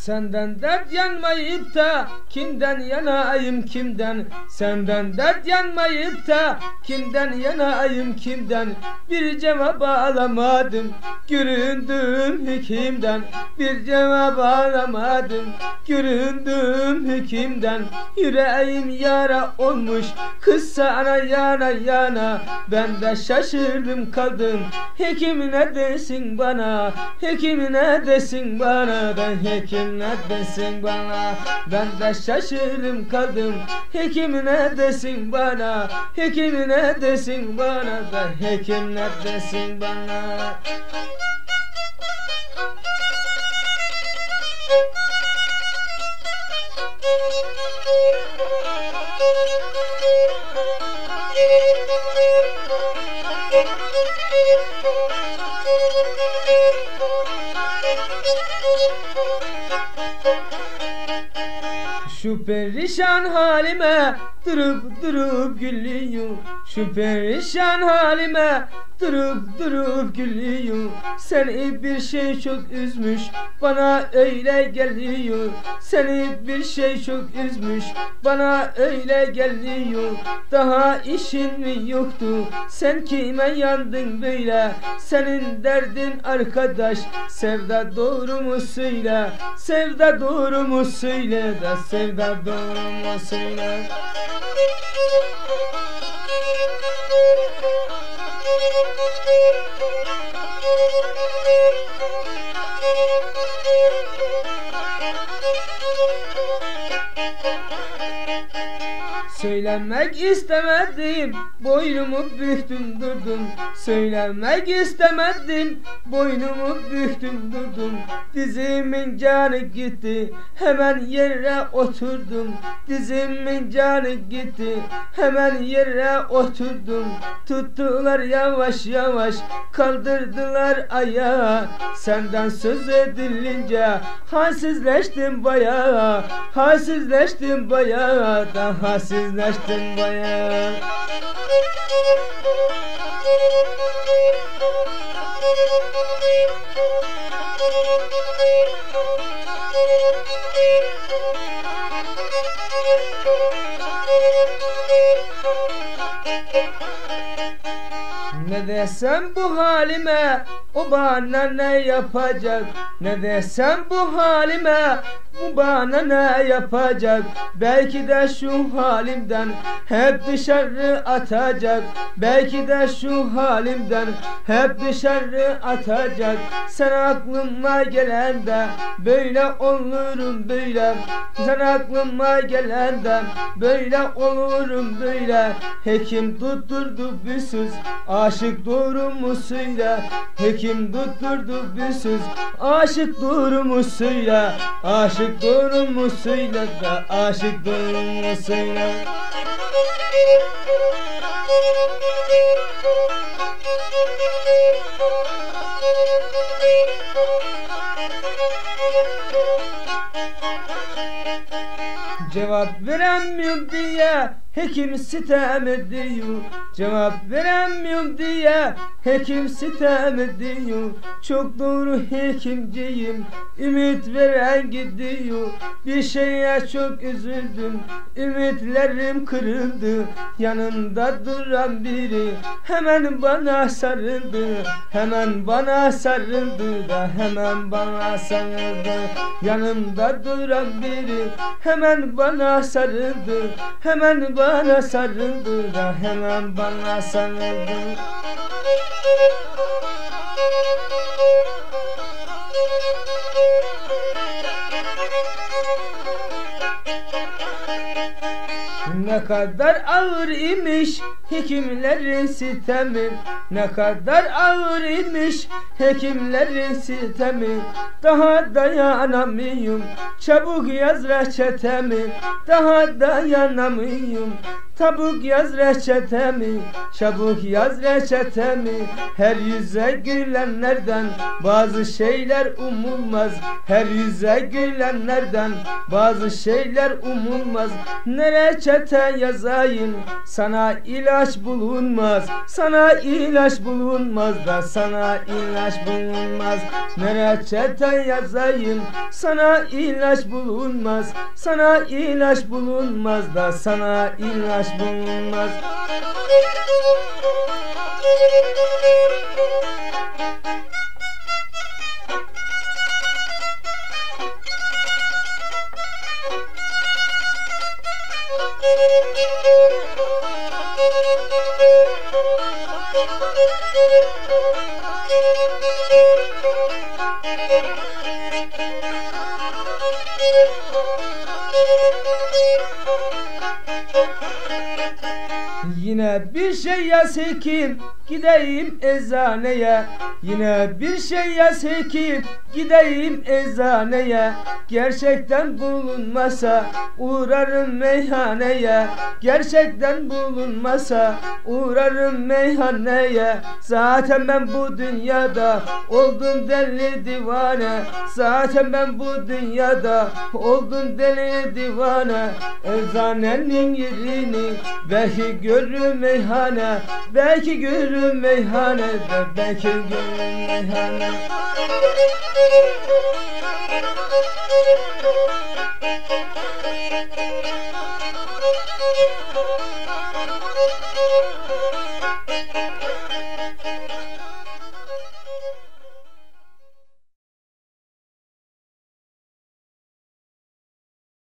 Senden dert yanmayıp da kimden yanayım kimden? Senden dert yanmayıp da kimden yanayım kimden? Bir cevap alamadım göründüm hekimden Bir cevap alamadım göründüm hekimden Yüreğim yara olmuş kız sana yana yana. Ben de şaşırdım kaldım hekim ne desin bana? Hekim ne desin bana? Ben hekim ne desin bana? Ben de şaşırdım kaldım Hekim ne desin bana? Hekim ne desin bana da? Hekim ne desin bana Şu perişan halime durup durup gülüyor Şu perişan halime. Durup durup gülüyor. Seni bir şey çok üzmüş bana öyle geliyor. Seni bir şey çok üzmüş bana öyle geliyor. Daha işin mi yoktu? Sen kime yandın böyle? Senin derdin arkadaş. Sevda doğru mu söyle? Sevda doğru mu söyle da sevda doğru mu söyle Thank you. Söylemek istemedim Boynumu büktüm durdum Söylemek istemedim Boynumu büktüm durdum Dizimin canı gitti Hemen yere oturdum. Dizimin canı gitti Hemen yere oturdum. Tuttular yavaş yavaş Kaldırdılar ayağa. Senden söz edilince Halsizleştim bayağı Halsizleştim bayağı. Da halsizleştim bayağı Ne desem bu halime? O bana ne yapacak Ne desem bu halime bu bana ne yapacak? Belki de şu halimden hep dışarı atacak. Belki de şu halimden hep dışarı atacak. Sen aklıma gelende böyle olurum böyle. Sen aklıma gelende böyle olurum böyle. Hekim tutturdu bir söz aşık doğru mu söyle? Hekim tutturdu bir söz aşık Aşık doğru mu söyle da aşık doğru mu söyle Cevap veremiyorum diye Hekim sitem ediyor Cevap veremiyorum diye Hekim sitem ediyor. Çok doğru hekimciyim Ümit veren gidiyor. Bir şeye çok üzüldüm Ümitlerim kırıldı. Yanımda duran biri Hemen bana sarıldı. Hemen bana sarıldı da Hemen bana sarıldı. Yanımda duran biri Hemen bana sarıldı. Hemen bana sarıldı da Hemen bana sarıldı Ne kadar ağır imiş hekimlerin sitemi Ne kadar ağır imiş hekimlerin sitemi Daha dayanamıyorum çabuk yaz reçetemi Daha dayanamıyorum Tabuk yaz reçetemi, çabuk yaz reçetemi. Her yüze gülenlerden bazı şeyler umulmaz. Her yüze gülenlerden bazı şeyler umulmaz. Ne reçete yazayım sana ilaç bulunmaz. Sana ilaç bulunmaz da sana ilaç bulunmaz. Ne reçete yazayım sana ilaç bulunmaz. Sana ilaç bulunmaz da sana ilaç bulunmaz hekim gideyim eczaneye. Yine bir şey hekim gideyim eczaneye. Gerçekten bulunmasa uğrarım meyhaneye. Gerçekten bulunmasa uğrarım meyhaneye. Zaten ben bu dünyada oldum deli divane. Zaten ben bu dünyada oldum deli divane. Eczanenin yerini belki görürüm meyhane. Belki görürüm meyhane belki görürüm meyhane